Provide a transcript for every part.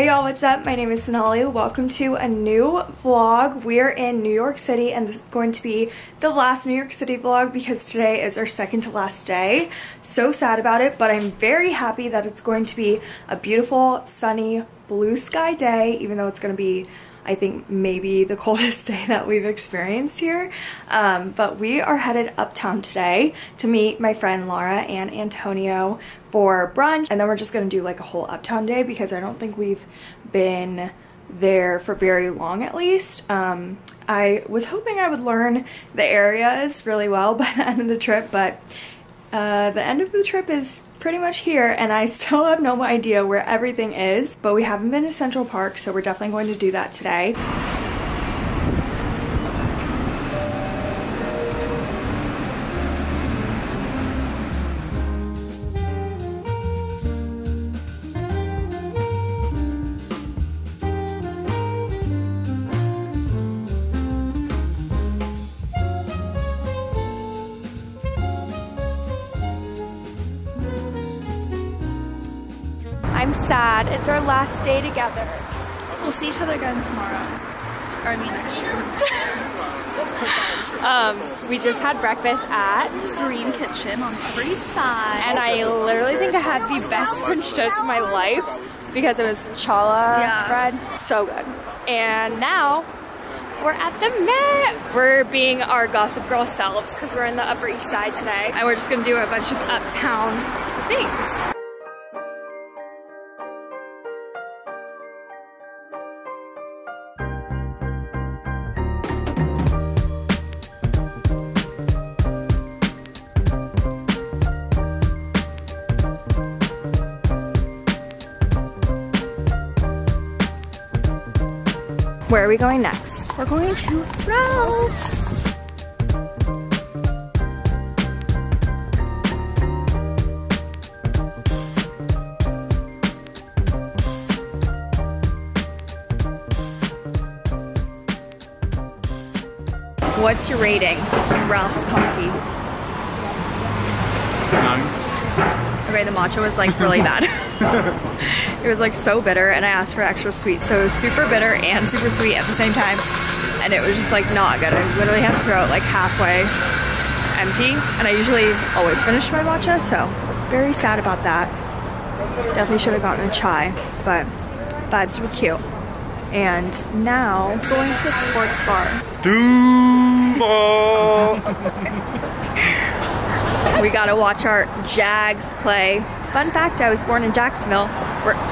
Hey y'all, what's up? My name is Sonali. Welcome to a new vlog. We're in New York City and this is going to be the last New York City vlog because today is our second to last day. So sad about it, but I'm very happy that it's going to be a beautiful, sunny, blue sky day, even though it's going to be I think maybe the coldest day that we've experienced here. Um, but we are headed uptown today to meet my friend Laura and Antonio for brunch and then we're just gonna do like a whole uptown day because I don't think we've been there for very long at least. Um, I was hoping I would learn the areas really well by the end of the trip but uh, the end of the trip is pretty much here and I still have no idea where everything is but we haven't been to Central Park so we're definitely going to do that today. Day together. We'll see each other again tomorrow. Or I mean next year. um, we just had breakfast at Dream Kitchen on the Upper East Side. And I literally think I had the best French toast of my life because it was challah yeah. bread. So good. And now we're at the Met. We're being our Gossip Girl selves because we're in the Upper East Side today. And we're just gonna do a bunch of uptown things. We going next? We're going to Ralph's. What's your rating Ralph's coffee? None. Okay, the matcha was like really bad. it was like so bitter and I asked for extra sweet. So it was super bitter and super sweet at the same time. And it was just like not good. I literally had to throw it like halfway empty. And I usually always finish my matcha. So very sad about that. Definitely should have gotten a chai, but vibes were cute. And now going to a sports bar. Duval! we gotta watch our Jags play Fun fact, I was born in Jacksonville.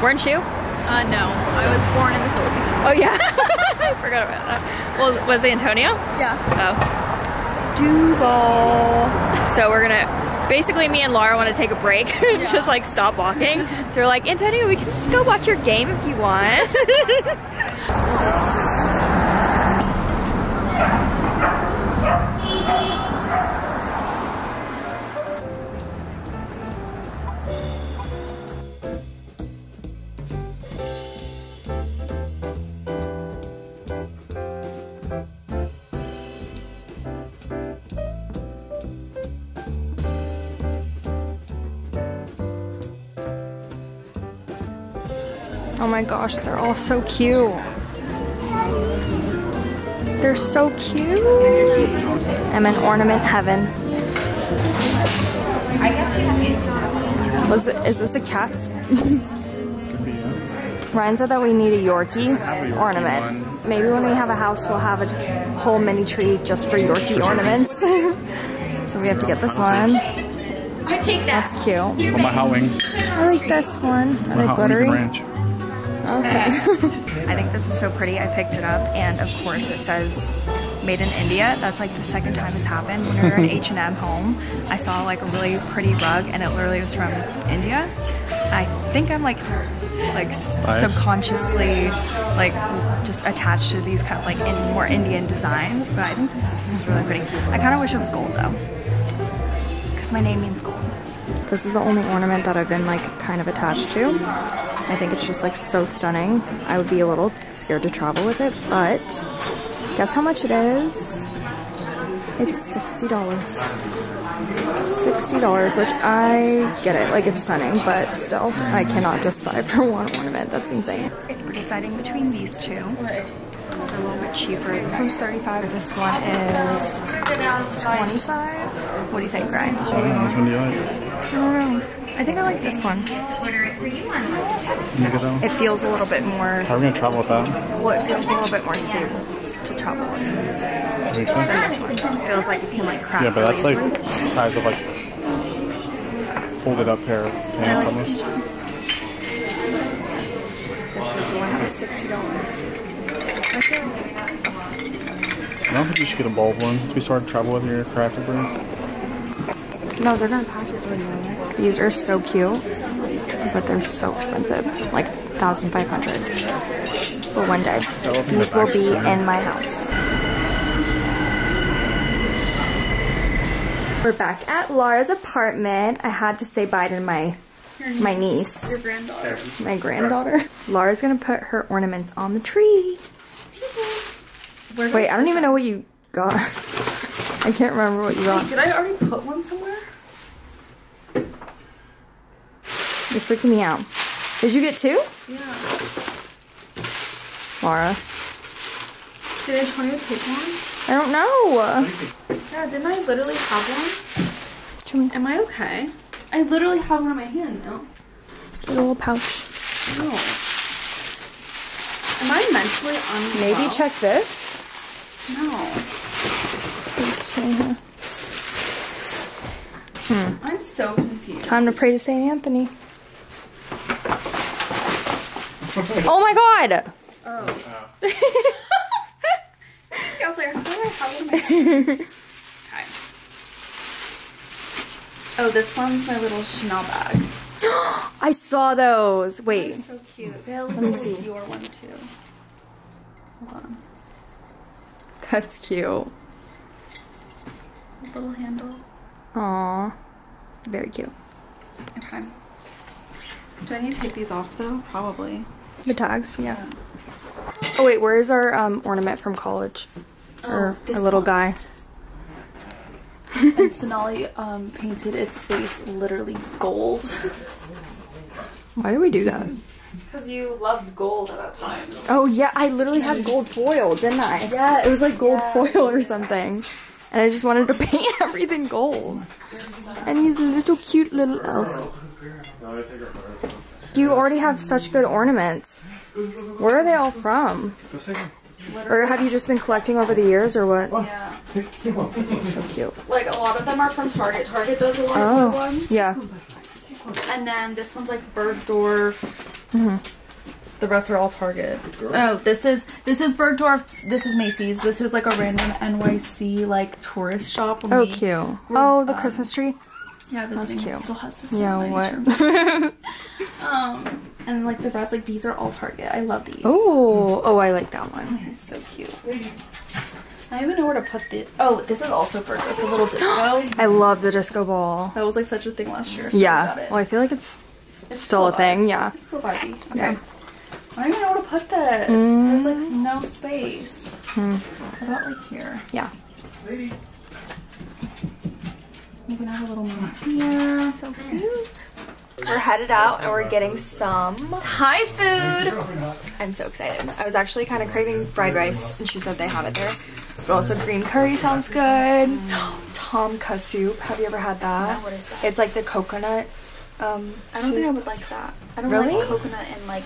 Weren't you? Uh, no. I was born in the Philippines. Oh, yeah. I forgot about that. Well, was Antonio? Yeah. Oh. Duval. So we're gonna, basically me and Laura want to take a break. Yeah. just like stop walking. So we're like, Antonio, we can just go watch your game if you want. my gosh, they're all so cute. They're so cute. I'm in ornament heaven. Was it, is this a cat's? Ryan said that we need a Yorkie ornament. Maybe when we have a house, we'll have a whole mini tree just for Yorkie ornaments. so we have to get this one. I take that. That's cute. Oh, my hot wings. I like this one. Are they glittery? Okay. I think this is so pretty. I picked it up and of course it says made in India. That's like the second time it's happened. When we were at H&M home, I saw like a really pretty rug and it literally was from India. I think I'm like like subconsciously like just attached to these kind of like in more Indian designs, but I think this is really pretty. I kind of wish it was gold though, because my name means gold. This is the only ornament that I've been like kind of attached to. I think it's just like so stunning. I would be a little scared to travel with it, but guess how much it is? It's sixty dollars. Sixty dollars, which I get it, like it's stunning, but still, I cannot justify for one ornament. That's insane. We're deciding between these two. They're a little bit cheaper. This one's thirty-five. This one is twenty-five. What do you think, Ryan? Which one do you like? I don't know. I think I like this one. Can you get that one? It feels a little bit more. How are we gonna travel with that? Well, it feels a little bit more stable to travel with. So? This one It feels like it can like crack. Yeah, but that's like easily. size of like folded up pair of pants almost. This was the one that was sixty dollars. I don't think you should get a bulb one. Since we started to travel with your crafted brings. No, they're gonna pack it for you. These are so cute, but they're so expensive. Like thousand five hundred for one day. These will be in my house. We're back at Laura's apartment. I had to say bye to my my niece, Your granddaughter. my granddaughter. Laura's gonna put her ornaments on the tree. Wait, I don't even know what you got. I can't remember what you got. Did I already put one somewhere? You're freaking me out. Did you get two? Yeah. Laura. Did Antonio take one? I don't know. Yeah, didn't I literally have one? Am I okay? I literally have one in my hand now. your little pouch. No. Am I mentally unwell? Maybe check this. No. Here. I'm so confused. Time to pray to St. Anthony. oh my god! Oh. I was like, I thought I had one in my hand. Okay. Oh, this one's my little Chanel bag. I saw those. Wait. They're so cute. They have like a little. Dior one too. Hold on. That's cute. Little handle. Aw. Very cute. Okay. Do I need to take these off though? Probably. The tags, yeah. Oh wait, where's our um, ornament from college? or this our little one. guy? And Sonali um, painted its face literally gold. Why did we do that? Because you loved gold at that time. Oh yeah, I literally had gold foil, didn't I? Yes, It was like gold yes. foil or something. And I just wanted to paint everything gold. And he's a little cute little elf. You already have such good ornaments. Where are they all from? Or have you just been collecting over the years or what? Yeah. So cute. Like a lot of them are from Target. Target does a lot of Oh, good ones. yeah. And then this one's like Bergdorf. Mm-hmm. The rest are all Target. Oh, this is this is Bergdorf. This is Macy's. This is like a random NYC like tourist shop. when Oh, we- cute. Oh, the Christmas tree? Yeah, this That's thing cute. still has the same Yeah, what? Um, and like the rest, like these are all Target. I love these. Oh, oh, I like that one. It's so cute. I don't even know where to put this. Oh, this is also Bergdorf. The little disco. I love the disco ball. That was like such a thing last year. So I got Yeah. it. Well, I feel like it's It's still a vibe. thing, yeah. It's still vibey. Okay. Yeah. I don't even know where to put this. There's like no space. What about like here? Yeah. Maybe not a little more here. So cute. We're headed out and we're getting some. Thai food. I'm so excited. I was actually kind of craving fried rice and she said they have it there. But also green curry sounds good. Tom Kha soup. Have you ever had that? No, what is that? It's like the coconut um I don't soup. think I would like that. I don't Really? like coconut and like.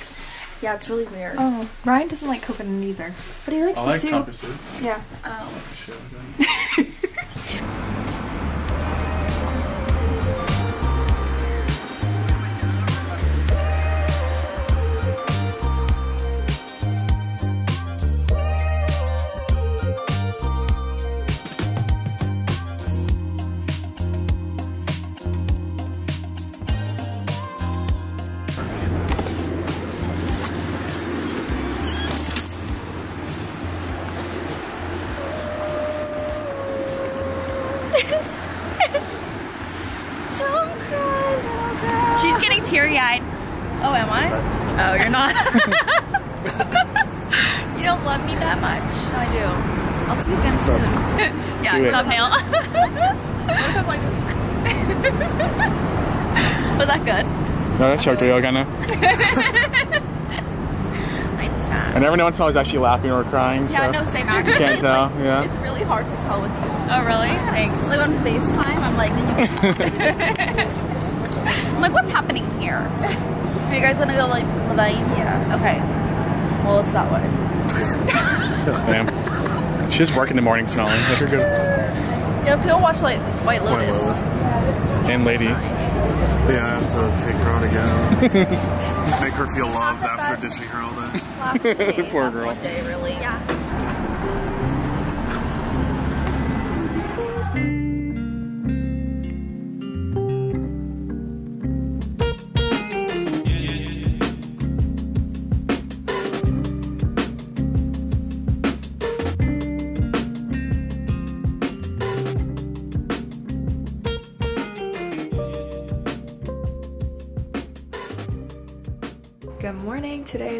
Yeah, it's really weird. Oh, Ryan doesn't like coconut either. But he likes I the like soup. compass soup. Yeah. Oh. She's Oh, am I? Oh, you're not. you don't love me that much. I do. I'll see you again soon. yeah, Do it. love hail. Was that good? No, that choked real kind of. I'm sad. And every once in a while, he's actually laughing or crying. Yeah, so no, same. You Actually, can't tell. like- yeah. It's really hard to tell with you. Oh, really? Thanks. Like on FaceTime, I'm like, I'm like, what's happening here? Are you guys gonna go like Levine? Yeah. Okay. Well, it's that way. Damn. She's working in the morning, Sonali. Let her go. You have to go watch like White White Lotus. Lotus. And Lady. Yeah, I have to take her out again. Make her feel loved after ditching her all day. Last day, Poor girl. one day, really. Yeah.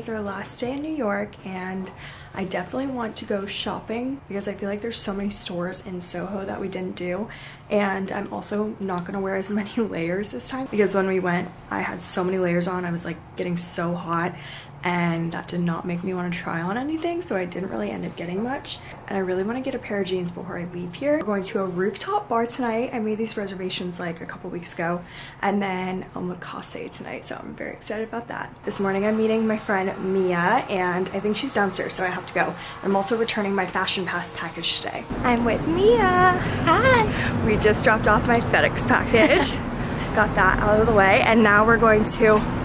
Is our last day in New York and I definitely want to go shopping because I feel like there's so many stores in Soho that we didn't do. And I'm also not to wear as many layers this time because when we went I had so many layers on. I was like getting so hot and that did not make me want to try on anything so I didn't really end up getting much and I really want to get a pair of jeans before I leave here. We're going to a rooftop bar tonight. I made these reservations like a couple weeks ago and then omakase tonight so I'm very excited about that. This morning I'm meeting my friend Mia and I think she's downstairs so I have to go. I'm also returning my fashion pass package today. I'm with Mia. Hi. We just dropped off my FedEx package. Got that out of the way and now we're going to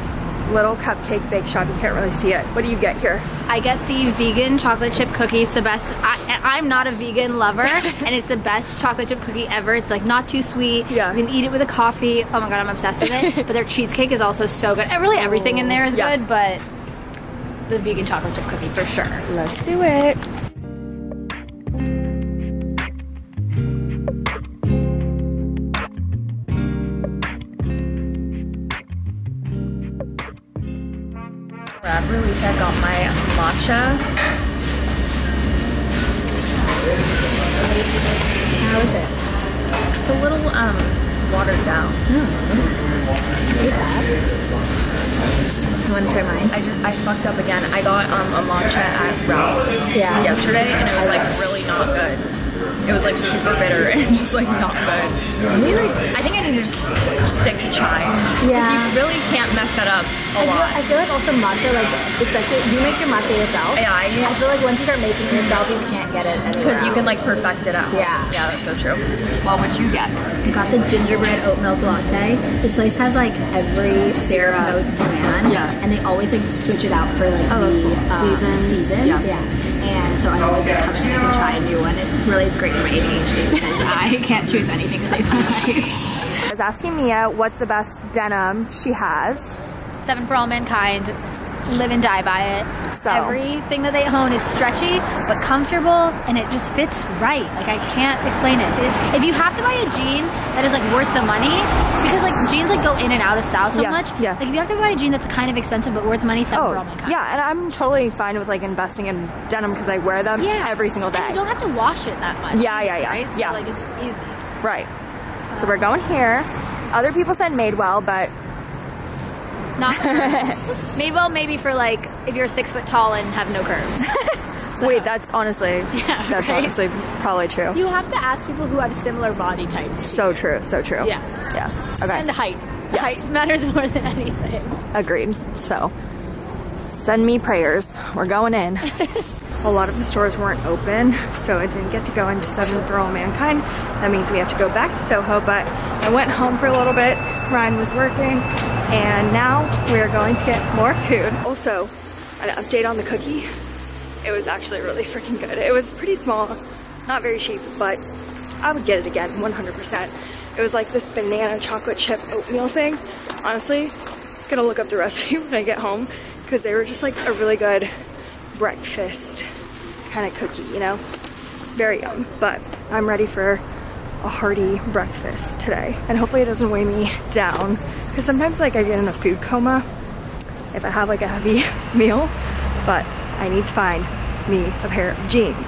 little cupcake bake shop. You can't really see it. What do you get here? I get the vegan chocolate chip cookie. It's the best. I, I'm not a vegan lover, and it's the best chocolate chip cookie ever. It's like not too sweet. Yeah. You can eat it with a coffee. Oh my god, I'm obsessed with it. but their cheesecake is also so good. And really everything in oh, there is Yeah. good, but the vegan chocolate chip cookie for sure. Let's do it. At Relita, got my matcha. How is it? It's a little um watered down. You want to try mine? I just I fucked up again. I got um a matcha at Ralph's Yeah. yesterday, and it was like really not good. It was like super bitter and just like not good. Really? I think I need to just stick to chai. Yeah. You really can't mess that up a I feel. I feel like also matcha, like especially you make your matcha yourself. Yeah, I- I feel like once you start making it yourself, you can't get it Because you can like perfect it home. Yeah. Yeah, that's so true. Well, What would you get? I got the gingerbread oat milk latte. This place has like every syrup known to man. Yeah. And they always like switch it out for like Oh, the cool. um, Seasons. Seasons. Yeah. Yeah. And so I always like come in and try a new one. It really is great for my ADHD because I can't choose anything to save my life. I was asking Mia what's the best denim she has. Seven for all mankind. Live and die by it. So- Everything that they own is stretchy but comfortable, and it just fits right. Like I can't explain it. If you have to buy a jean that is like worth the money, because like jeans like go in and out of style so Yeah, much. yeah. Like if you have to buy a jean that's kind of expensive but worth money, seven oh, for all Oh, mankind. yeah, and I'm totally fine with like investing in denim because I wear them Yeah. every single And day. you don't have to wash it that much. Yeah, yeah, yeah, Right? yeah. So like it's easy. Right. So um, we're going here. Other people said Madewell, but Not maybe well maybe for like if you're six foot tall and have no curves. wait, that's honestly, Yeah, that's right? honestly probably true. You have to ask people who have similar body types. So true, so true. Yeah. Yeah. Okay. And height. Yes. Height matters more than anything. Agreed. So, send me prayers. We're going in. a lot of the stores weren't open, so I didn't get to go into Seven for All Mankind. That means we have to go back to Soho, but I went home for a little bit. Ryan was working, and now we're going to get more food. Also, an update on the cookie. It was actually really freaking good. It was pretty small, not very cheap, but I would get it again, 100%. It was like this banana chocolate chip oatmeal thing. Honestly, gonna look up the recipe when I get home because they were just like a really good breakfast kind of cookie, you know? Very yum, but I'm ready for a hearty breakfast today. And hopefully it doesn't weigh me down because sometimes like I get in a food coma if I have like a heavy meal, but I need to find me a pair of jeans.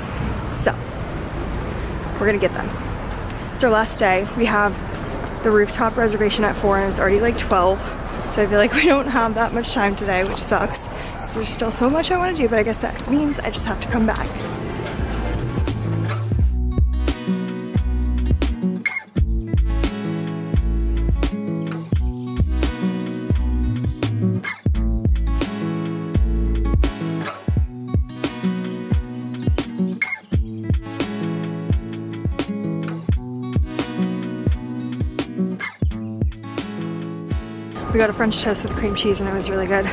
So we're gonna get them. It's our last day. We have the rooftop reservation at 4 and it's already like 12. So I feel like we don't have that much time today, which sucks. There's still so much I want to do, but I guess that means I just have to come back. We got a French toast with cream cheese and it was really good.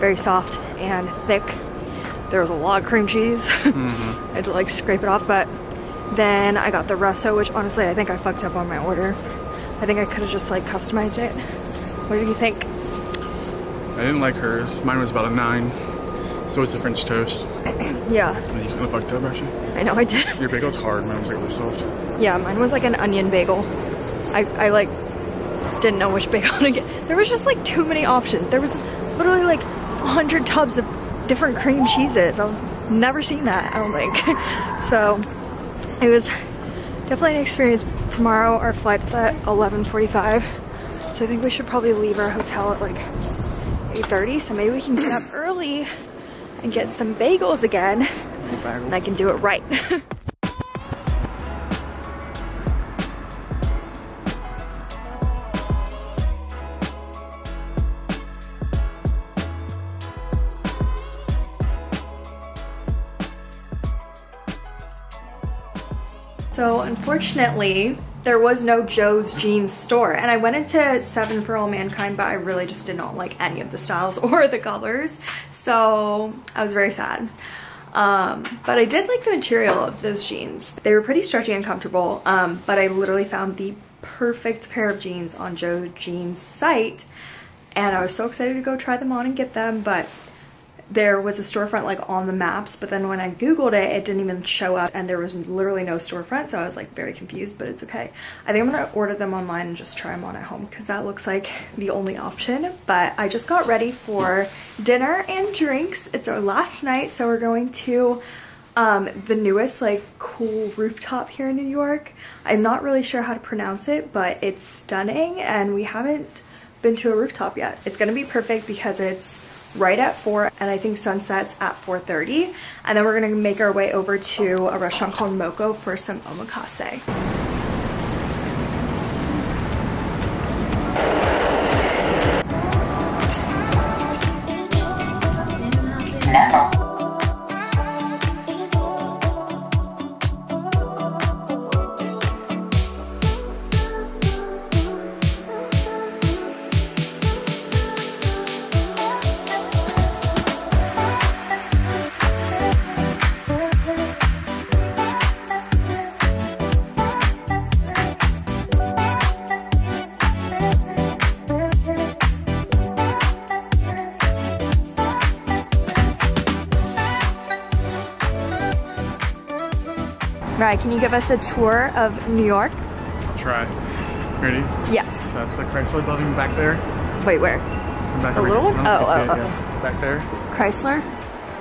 Very soft and thick. There was a lot of cream cheese. I had to like scrape it off, but then I got the Russo, which honestly I think I fucked up on my order. I think I could have just like customized it. What did you think? I didn't like hers. Mine was about a nine. So was the French toast. Yeah, And you kind of fucked up actually. I know I did. Your bagel's hard. Mine was like really soft. Yeah, mine was like an onion bagel. I, I like didn't know which bagel to get. There was just like too many options. There was literally like a hundred tubs of different cream cheeses. I've never seen that, I don't think. so it was definitely an experience. Tomorrow our flight's at 11.45. So I think we should probably leave our hotel at like 8.30. So maybe we can get up early and get some bagels again. And I can do it right. So unfortunately, there was no Joe's Jeans store. And I went into Seven for All Mankind, but I really just did not like any of the styles or the colors. So I was very sad. Um, but I did like the material of those jeans. They were pretty stretchy and comfortable, um, but I literally found the perfect pair of jeans on Joe Jeans site. And I was so excited to go try them on and get them, but there was a storefront like on the maps, but then when I googled it, it didn't even show up and there was literally no storefront, so I was like very confused, but it's okay. I think I'm gonna order them online and just try them on at home because that looks like the only option. But I just got ready for dinner and drinks. It's our last night, so we're going to um, the newest like cool rooftop here in New York. I'm not really sure how to pronounce it, but it's stunning and we haven't been to a rooftop yet. It's gonna be perfect because it's right at 4 and I think sunsets at 4.30 and then we're gonna make our way over to a restaurant called Moko for some omakase. Right, can you give us a tour of New York? I'll try. Ready? Yes. That's the Chrysler building back there. Wait, where? Back The little one? I don't know if you Oh, can oh, it, yeah. Back there. Chrysler?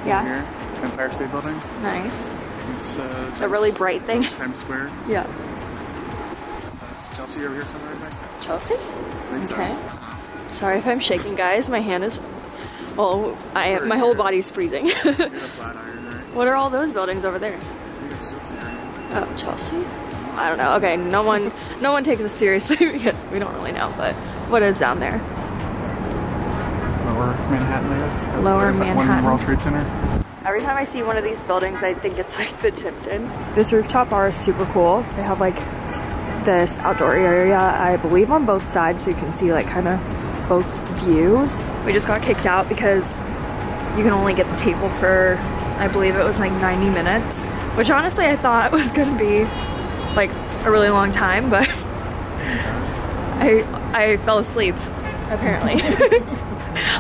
Yeah, Here. Empire State Building. nice. It's uh, A really bright thing. Times Square. Yeah. That's Chelsea over here somewhere, think. Chelsea? Think so. Okay. Sorry if I'm shaking, guys. My hand is. Oh, I my whole body's freezing. You're a flat iron, right? what are all those buildings over there? I think it's Chelsea. Oh, Chelsea. I don't know. Okay, no one, no one takes us seriously because we don't really know. But what is down there? Lower Manhattan, I guess. That's Lower the One Manhattan. World Trade Center. Every time I see one of these buildings, I think it's like the Tipton. This rooftop bar is super cool. They have like this outdoor area, I believe, on both sides, so you can see like kind of both views. We just got kicked out because you can only get the table for, I believe it was like 90 minutes, which honestly I thought was gonna be like a really long time, but I I fell asleep apparently.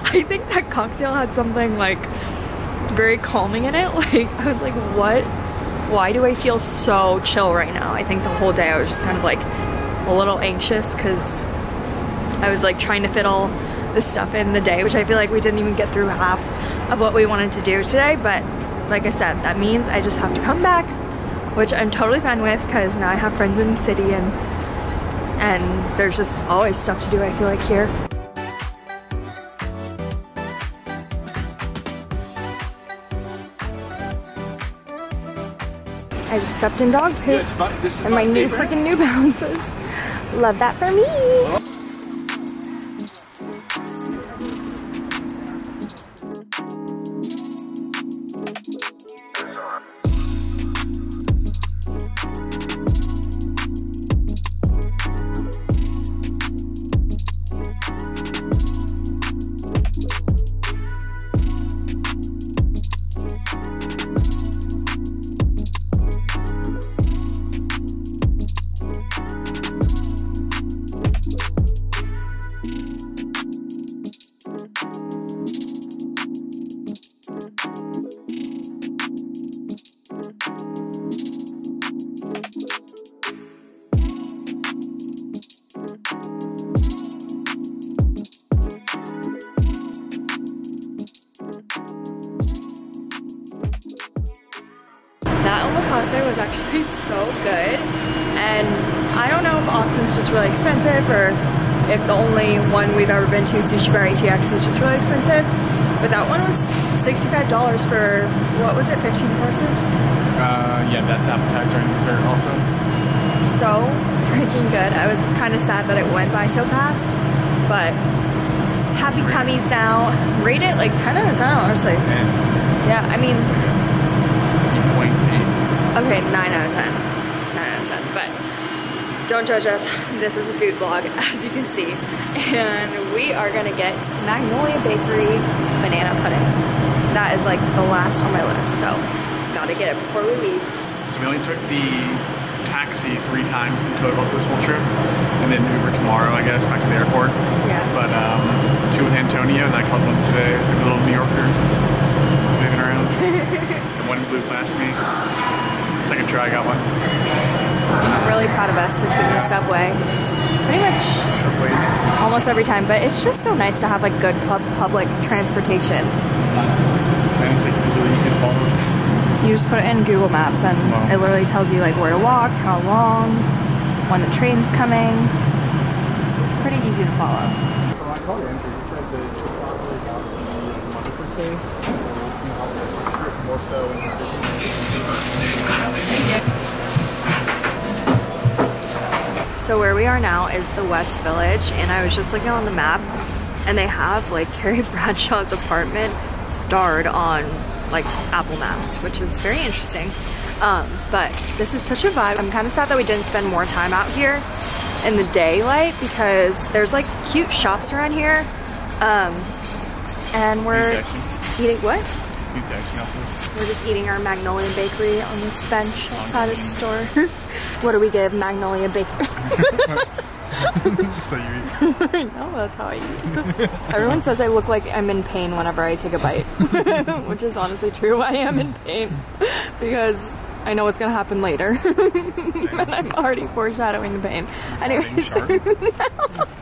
I think that cocktail had something like very calming in it. Like I was like, what? Why do I feel so chill right now? I think the whole day I was just kind of like a little anxious because I was like trying to fit all the stuff in the day, which I feel like we didn't even get through half of what we wanted to do today. But like I said, that means I just have to come back which I'm totally fine with because now I have friends in the city and and there's just always stuff to do I feel like here. I just stepped in dog poop and my new freaking New Balances. Love that for me. We've ever been to, Sushi Bar ATX, is just really expensive. But that one was $65 for, what was it, 15 courses? Uh, yeah, that's appetizer and dessert also. So freaking good. I was kind of sad that it went by so fast. But happy tummies now. Rate it like 10 out of 10, honestly. And Yeah, I mean, 8.8. Okay, 9 out of 10. 9 out of 10. But don't judge us. This is a food vlog, as you can see. And we are gonna get Magnolia Bakery banana pudding. That is like the last on my list, so gotta get it before we leave. So we only took the taxi three times in total so this whole trip, and then Uber tomorrow, I guess, back to the airport. Yeah. But um, two with Antonio, and I called one today, like a little New Yorker, moving around. and one blew past me. Second try, I got one. I'm really proud of us for taking the subway. Pretty much Subway. almost every time, but it's just so nice to have like good pub public transportation. And it's like really easy to follow. You just put it in Google Maps and Wow. it literally tells you like where to walk, how long, when the train's coming. Pretty easy to follow. So I called Andrew. He said that it's not really about the money per se, more so in So where we are now is the West Village, and I was just looking on the map, and they have like Carrie Bradshaw's apartment starred on like Apple Maps, which is very interesting. Um, but this is such a vibe. I'm kind of sad that we didn't spend more time out here in the daylight because there's like cute shops around here, um, and we're eating what? New Jackson office. We're just eating our Magnolia Bakery on this bench outside of the store. what do we give Magnolia Bakery? So you eat. No, that's how I eat. Everyone says I look like I'm in pain whenever I take a bite, which is honestly true. I am in pain because I know what's gonna happen later, and I'm already foreshadowing the pain. Anyways, Farting,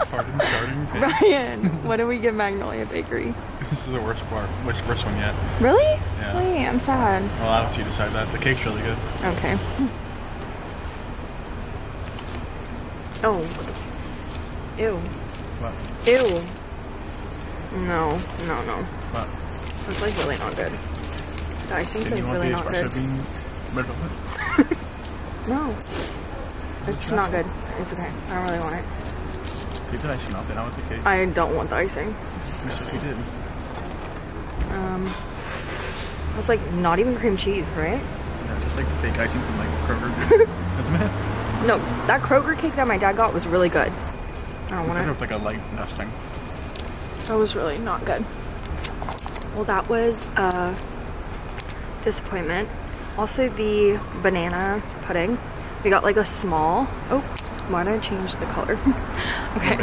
farting, farting. Ryan, what do we give Magnolia Bakery? This is the worst part. Which worst one yet? Really? Yeah. Wait, I'm sad. Well, I'll let you decide that. The cake's really good. Okay. Oh. Ew. But, Ew. No, no, no. but That's like really not good. The icing's didn't like you want really not good. bean? No. It's not good. It's okay. I don't really want it. Leave the icing off then. I want the cake. I don't want the icing. You did. Um, that's like not even cream cheese, right? Yeah, just like the fake icing from like Kroger. Isn't it? No, that Kroger cake that my dad got was really good. I don't want to. I want think it's like a light dusting. That was really not good. Well, that was a disappointment. Also, the banana pudding. We got like a small. Oh, why did I change the color? okay.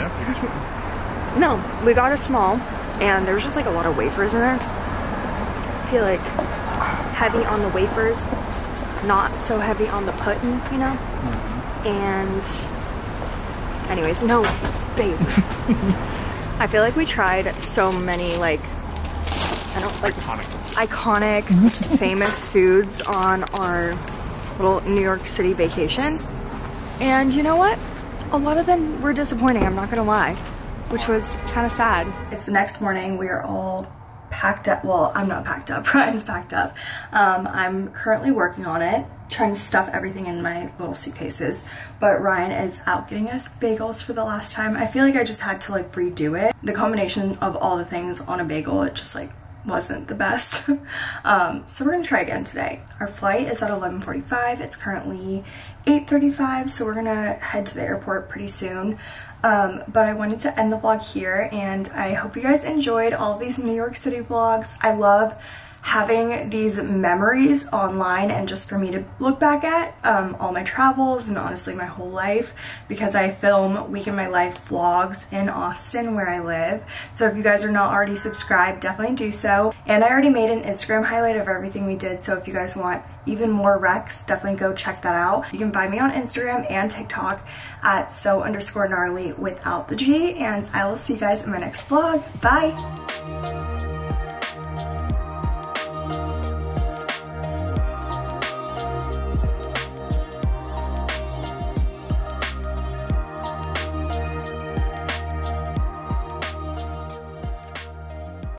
No, we got a small, and there was just like a lot of wafers in there. I feel like heavy on the wafers, not so heavy on the pudding, you know? Hmm. And, anyways, no, babe. I feel like we tried so many, like, I don't like Iconic. iconic, famous foods on our little New York City vacation. And you know what? A lot of them were disappointing, I'm not gonna lie, which was kind of sad. It's the next morning, we are all packed up. Well, I'm not packed up, Ryan's packed up. Um, I'm currently working on it, trying to stuff everything in my little suitcases, but Ryan is out getting us bagels for the last time. I feel like I just had to like redo it. The combination of all the things on a bagel, it just like wasn't the best. um, so we're gonna try again today. Our flight is at 11.45. It's currently 8.35, so we're gonna head to the airport pretty soon. Um, but I wanted to end the vlog here and I hope you guys enjoyed all these New York City vlogs. I love having these memories online and just for me to look back at um, all my travels and honestly my whole life because I film Week in My Life vlogs in Austin where I live. So if you guys are not already subscribed, definitely do so. And I already made an Instagram highlight of everything we did, so if you guys want even more recs, definitely go check that out. You can find me on Instagram and TikTok at so underscore gnarly without the G, and I will see you guys in my next vlog. Bye!